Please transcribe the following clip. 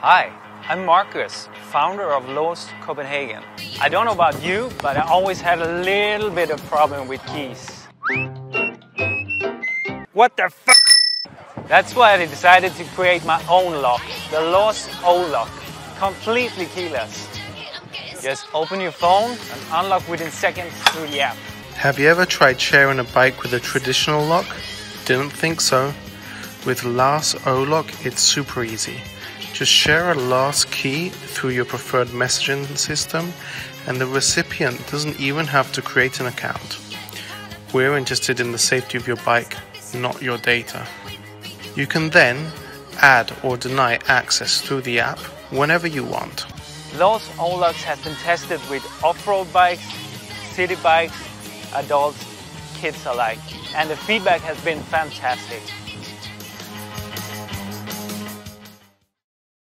Hi, I'm Marcus, founder of LAAS Copenhagen. I don't know about you, but I always had a little bit of problem with keys. What the f? That's why I decided to create my own lock, the LAAS O-Lock, completely keyless. Just open your phone and unlock within seconds through the app. Have you ever tried sharing a bike with a traditional lock? Didn't think so? With LAAS O-Lock, it's super easy. Just share a LAAS key through your preferred messaging system, and the recipient doesn't even have to create an account. We're interested in the safety of your bike, not your data. You can then add or deny access through the app whenever you want. LAAS O-Locks has been tested with off-road bikes, city bikes, adults, kids alike, and the feedback has been fantastic.